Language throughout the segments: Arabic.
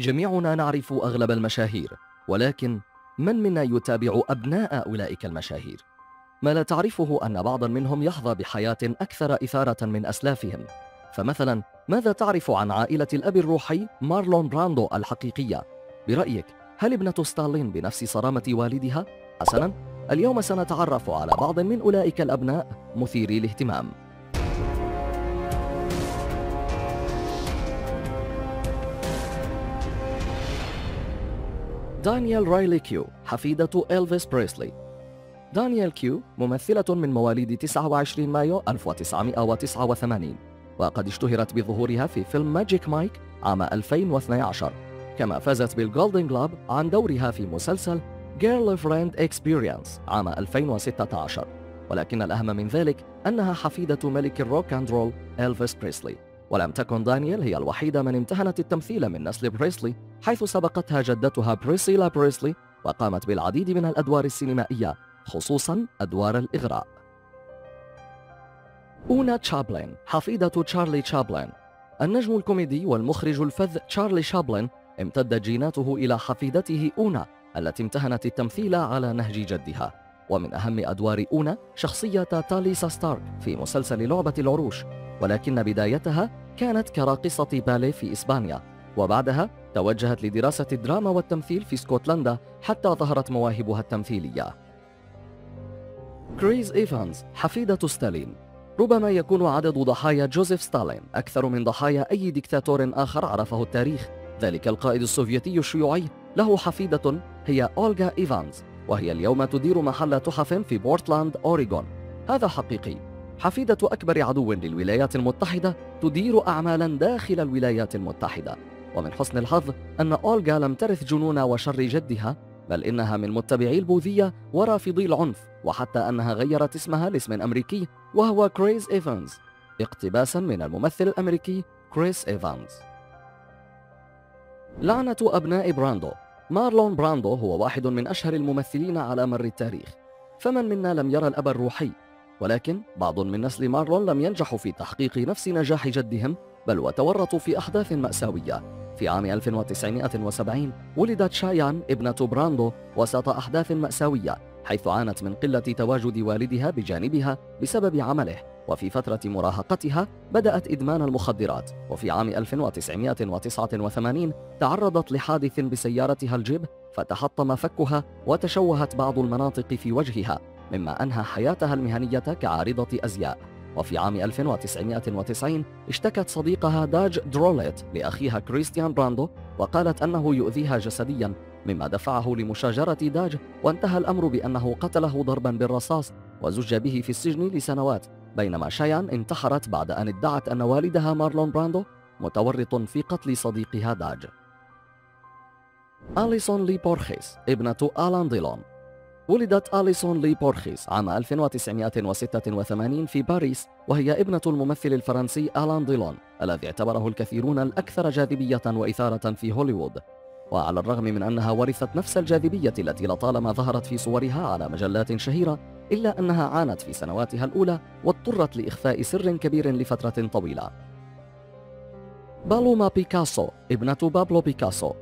جميعنا نعرف أغلب المشاهير ولكن من منا يتابع أبناء أولئك المشاهير؟ ما لا تعرفه أن بعضا منهم يحظى بحياة أكثر إثارة من أسلافهم فمثلا ماذا تعرف عن عائلة الأب الروحي مارلون براندو الحقيقية؟ برأيك هل ابنة ستالين بنفس صرامة والدها؟ حسنا اليوم سنتعرف على بعض من أولئك الأبناء مثيري الاهتمام دانيال رايلي كيو حفيدة إلفيس بريسلي. دانيال كيو ممثلة من مواليد 29 مايو 1989 وقد اشتهرت بظهورها في فيلم ماجيك مايك عام 2012 كما فازت بالجولدن جلوب عن دورها في مسلسل Girl Friend Experience عام 2016 ولكن الأهم من ذلك أنها حفيدة ملك الروك أند رول إلفيس بريسلي. ولم تكن دانيال هي الوحيدة من امتهنت التمثيل من نسل بريسلي. حيث سبقتها جدتها بريسيلا بريسلي وقامت بالعديد من الأدوار السينمائية خصوصا أدوار الإغراء. أونا تشابلين حفيدة تشارلي تشابلين. النجم الكوميدي والمخرج الفذ تشارلي شابلين امتدت جيناته إلى حفيدته أونا التي امتهنت التمثيل على نهج جدها. ومن أهم أدوار أونا شخصية تاليسا ستارك في مسلسل لعبة العروش ولكن بدايتها كانت كراقصة باليه في إسبانيا. وبعدها توجهت لدراسة الدراما والتمثيل في اسكتلندا حتى ظهرت مواهبها التمثيلية. كريس إيفانز حفيدة ستالين. ربما يكون عدد ضحايا جوزيف ستالين أكثر من ضحايا أي دكتاتور آخر عرفه التاريخ. ذلك القائد السوفيتي الشيوعي. له حفيدة هي أولغا إيفانز وهي اليوم تدير محل تحف في بورتلاند أوريغون. هذا حقيقي. حفيدة أكبر عدو للولايات المتحدة تدير أعمالا داخل الولايات المتحدة. ومن حسن الحظ أن أولغا لم ترث جنون وشر جدها بل إنها من متبعي البوذية ورافضي العنف وحتى أنها غيرت اسمها لاسم أمريكي وهو كريس إيفانز اقتباسا من الممثل الأمريكي كريس إيفانز. لعنة أبناء براندو. مارلون براندو هو واحد من أشهر الممثلين على مر التاريخ. فمن منا لم يرى الأب الروحي؟ ولكن بعض من نسل مارلون لم ينجحوا في تحقيق نفس نجاح جدهم بل وتورطوا في أحداث مأساوية. في عام 1970 ولدت شايان ابنة براندو وسط أحداث مأساوية حيث عانت من قلة تواجد والدها بجانبها بسبب عمله. وفي فترة مراهقتها بدأت إدمان المخدرات. وفي عام 1989 تعرضت لحادث بسيارتها الجيب فتحطم فكها وتشوهت بعض المناطق في وجهها مما أنهى حياتها المهنية كعارضة أزياء. وفي عام 1990 اشتكت صديقها داج دروليت لأخيها كريستيان براندو وقالت أنه يؤذيها جسديا مما دفعه لمشاجرة داج وانتهى الأمر بأنه قتله ضربا بالرصاص وزج به في السجن لسنوات بينما شايان انتحرت بعد أن ادعت أن والدها مارلون براندو متورط في قتل صديقها داج. أليسون لي بورخيس ابنة آلان ديلون. ولدت أليسون لي بورخيس عام 1986 في باريس وهي ابنة الممثل الفرنسي آلان ديلون الذي اعتبره الكثيرون الأكثر جاذبية وإثارة في هوليوود. وعلى الرغم من أنها ورثت نفس الجاذبية التي لطالما ظهرت في صورها على مجلات شهيرة إلا أنها عانت في سنواتها الأولى واضطرت لإخفاء سر كبير لفترة طويلة. بالوما بيكاسو ابنة بابلو بيكاسو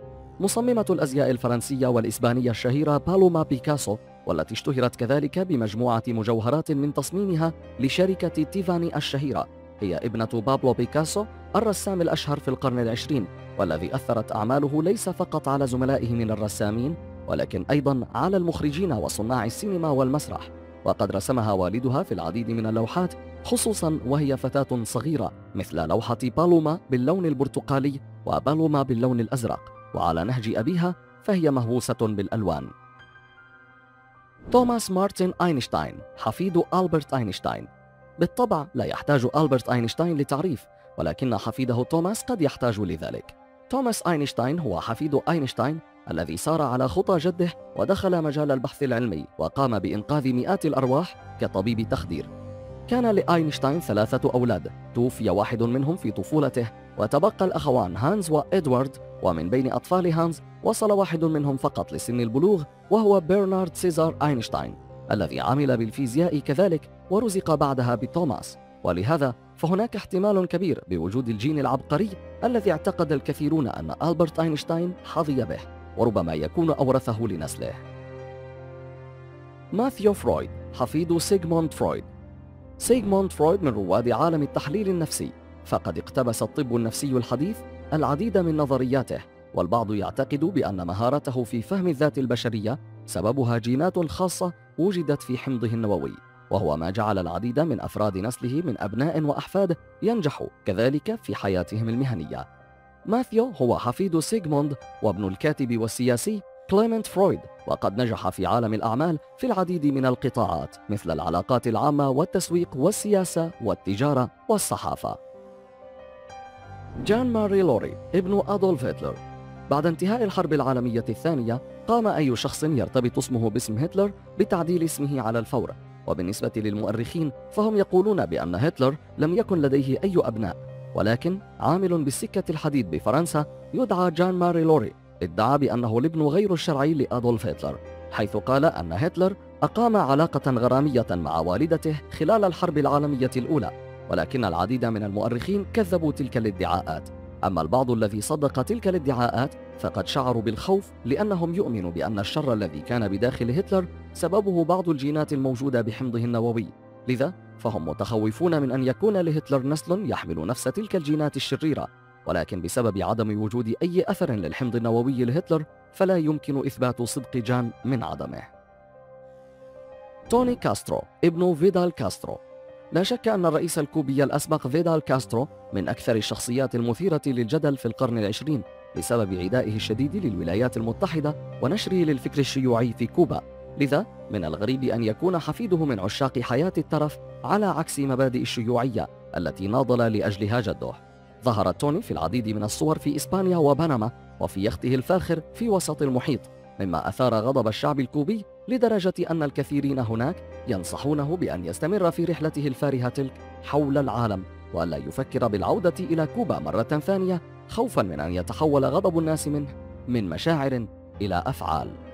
مصممة الأزياء الفرنسية والإسبانية الشهيرة بالوما بيكاسو والتي اشتهرت كذلك بمجموعة مجوهرات من تصميمها لشركة تيفاني الشهيرة. هي ابنة بابلو بيكاسو الرسام الأشهر في القرن العشرين والذي أثرت أعماله ليس فقط على زملائه من الرسامين ولكن أيضا على المخرجين وصناع السينما والمسرح. وقد رسمها والدها في العديد من اللوحات خصوصا وهي فتاة صغيرة مثل لوحة بالوما باللون البرتقالي وبالوما باللون الأزرق. وعلى نهج أبيها فهي مهووسة بالألوان. توماس مارتن أينشتاين حفيد ألبرت أينشتاين. بالطبع لا يحتاج ألبرت أينشتاين لتعريف ولكن حفيده توماس قد يحتاج لذلك. توماس أينشتاين هو حفيد أينشتاين الذي سار على خطى جده ودخل مجال البحث العلمي وقام بإنقاذ مئات الأرواح كطبيب تخدير. كان لأينشتاين ثلاثة أولاد. توفي واحد منهم في طفولته وتبقى الأخوان هانز وإدوارد ومن بين أطفال هانز وصل واحد منهم فقط لسن البلوغ وهو برنارد سيزار أينشتاين الذي عمل بالفيزياء كذلك ورزق بعدها بتوماس. ولهذا فهناك احتمال كبير بوجود الجين العبقري الذي اعتقد الكثيرون أن ألبرت أينشتاين حظي به وربما يكون أورثه لنسله. ماثيو فرويد حفيد سيغموند فرويد. سيغموند فرويد من رواد عالم التحليل النفسي فقد اقتبس الطب النفسي الحديث العديد من نظرياته والبعض يعتقد بأن مهارته في فهم الذات البشرية سببها جينات خاصة وجدت في حمضه النووي وهو ما جعل العديد من أفراد نسله من أبناء وأحفاد ينجحوا كذلك في حياتهم المهنية. ماثيو هو حفيد سيغموند وابن الكاتب والسياسي كليمنت فرويد وقد نجح في عالم الأعمال في العديد من القطاعات مثل العلاقات العامة والتسويق والسياسة والتجارة والصحافة. جان ماري لوري ابن أدولف هتلر. بعد انتهاء الحرب العالمية الثانية قام أي شخص يرتبط اسمه باسم هتلر بتعديل اسمه على الفور. وبالنسبة للمؤرخين فهم يقولون بأن هتلر لم يكن لديه أي أبناء ولكن عامل بالسكة الحديد بفرنسا يدعى جان ماري لوري. ادعى بأنه الابن غير الشرعي لأدولف هتلر حيث قال أن هتلر أقام علاقة غرامية مع والدته خلال الحرب العالمية الأولى ولكن العديد من المؤرخين كذبوا تلك الادعاءات. أما البعض الذي صدق تلك الادعاءات فقد شعروا بالخوف لأنهم يؤمنوا بأن الشر الذي كان بداخل هتلر سببه بعض الجينات الموجودة بحمضه النووي. لذا فهم متخوفون من أن يكون لهتلر نسل يحمل نفس تلك الجينات الشريرة. ولكن بسبب عدم وجود أي أثر للحمض النووي لهتلر فلا يمكن إثبات صدق جان من عدمه. توني كاسترو ابن فيديل كاسترو. لا شك أن الرئيس الكوبي الأسبق فيديل كاسترو من أكثر الشخصيات المثيرة للجدل في القرن العشرين بسبب عدائه الشديد للولايات المتحدة ونشره للفكر الشيوعي في كوبا. لذا من الغريب أن يكون حفيده من عشاق حياة الترف على عكس مبادئ الشيوعية التي ناضل لأجلها جده. ظهر توني في العديد من الصور في إسبانيا وبنما وفي يخته الفاخر في وسط المحيط مما أثار غضب الشعب الكوبي لدرجة أن الكثيرين هناك ينصحونه بأن يستمر في رحلته الفارهة تلك حول العالم وألا يفكر بالعودة إلى كوبا مرة ثانية خوفا من أن يتحول غضب الناس منه من مشاعر إلى أفعال.